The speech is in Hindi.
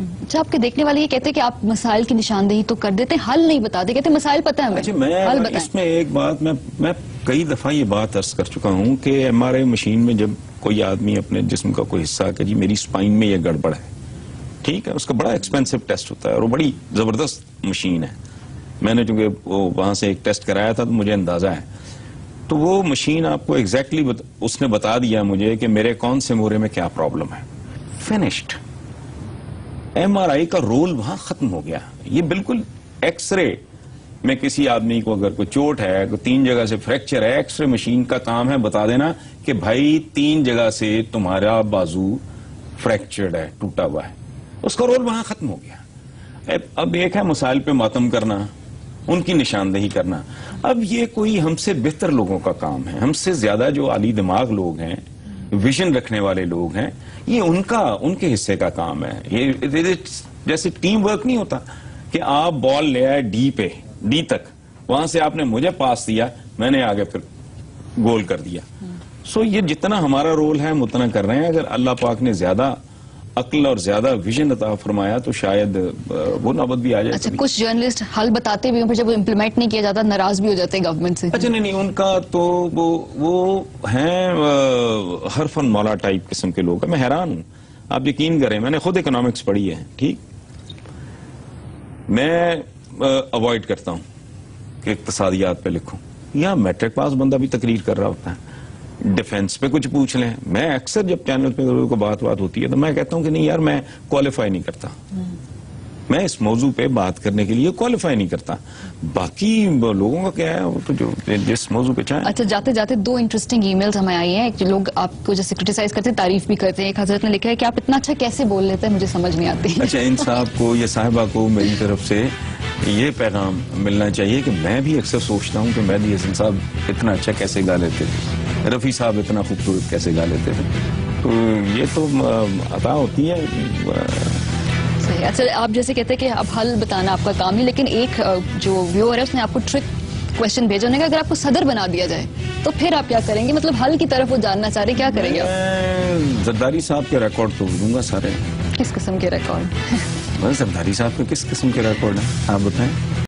अच्छा आपके देखने वाले ये कहते हैं कि आप मसाइल की निशानदेही तो कर देते हैं हल नहीं बताते कहते मसाइल पता है अच्छा हमें हल मैं बताएँ। इसमें एक बात मैं मैं कई दफ़ा ये बात अर्ज़ कर चुका हूँ कि एमआरआई मशीन में जब कोई आदमी अपने जिस्म का कोई हिस्सा कि जी मेरी स्पाइन में ये गड़बड़ है ठीक है उसका बड़ा एक्सपेंसिव टेस्ट होता है और वो बड़ी ज़बरदस्त मशीन है। मैंने चूँकि वो वहाँ से एक टेस्ट कराया था तो मुझे अंदाज़ा है। तो वो मशीन आपको एग्जैक्टली exactly बत, उसने बता दिया मुझे कि मेरे कौन से मोरे में क्या प्रॉब्लम है। फिनिश्ड एमआरआई का रोल वहाँ खत्म हो गया। ये बिल्कुल एक्सरे में किसी आदमी को अगर कोई चोट है, कोई तीन जगह से फ्रैक्चर है एक्सरे मशीन का काम है बता देना कि भाई तीन जगह से तुम्हारा बाजू फ्रैक्चर्ड है, टूटा हुआ है। उसका रोल वहाँ खत्म हो गया। अब एक है मसाइल पे मातम करना, उनकी निशानदेही करना। अब ये कोई हमसे बेहतर लोगों का काम है। हमसे ज़्यादा जो आली दिमाग लोग हैं विजन रखने वाले लोग हैं ये उनका उनके हिस्से का काम है। ये जैसे टीम वर्क नहीं होता कि आप बॉल ले आए डी पे डी तक। वहाँ से आपने मुझे पास दिया मैंने आगे फिर गोल कर दिया। सो ये जितना हमारा रोल है हम उतना कर रहे हैं। अगर अल्लाह पाक ने ज़्यादा अक्ल और ज़्यादा विजन अता फरमाया तो शायद वो नौबत भी आ जाए अच्छा कुछ जर्नलिस्ट हल बताते भी हैं फिर जब वो इम्प्लीमेंट नहीं किया जाता नाराज़ भी हो जाते हैं गवर्नमेंट से। अच्छा नहीं नहीं उनका तो वो वो हैं अ, हरफन मौला टाइप किस्म के लोग हैं। मैं हैरान हूँ। आप यकीन करें मैंने खुद इकोनॉमिक्स पढ़ी है ठीक? मैं अवॉइड करता हूँ कि इकतसादियात पे लिखूं। या मैट्रिक पास बंदा भी तकरीर कर रहा होता है। डिफेंस पे कुछ पूछ लें। मैं अक्सर जब चैनल पे को बात बात होती है तो मैं कहता हूँ कि नहीं यार मैं क्वालिफाई नहीं करता। मैं इस मौजू पे बात करने के लिए क्वालिफाई नहीं करता। बाकी लोगों का क्या है वो तो जो जिस मौजू पे चाहे। अच्छा जाते जाते दो इंटरेस्टिंग ईमेल्स हमें आई हैं। कि लोग आपको जैसे क्रिटिसाइज करते हैं तारीफ़ भी करते हैं। एक हज़रत ने लिखा है कि आप इतना अच्छा कैसे बोल लेते हैं मुझे समझ नहीं आती। अच्छा इन साहब को या साहिबा को मेरी तरफ़ से ये पैगाम मिलना चाहिए कि मैं भी अक्सर सोचता हूँ कि मेहदी हसन साहब इतना अच्छा कैसे गा लेते थे रफी साहब इतना खूबसूरत कैसे गा लेते थे तो ये तो अता होती है। सही अच्छा आप जैसे कहते हैं कि अब हल बताना आपका काम है लेकिन एक जो व्यूअर है उसने आपको ट्रिक क्वेश्चन भेजा उन्होंने अगर आपको सदर बना दिया जाए तो फिर आप क्या करेंगे? मतलब हल की तरफ़ वो जानना चाह रहे क्या करेंगे जरदारी साहब के रिकॉर्ड तो दूँगा सारे। किस किस्म के रिकॉर्ड जरदारी साहब के किस किस्म के रिकॉर्ड है? आप बताएँ।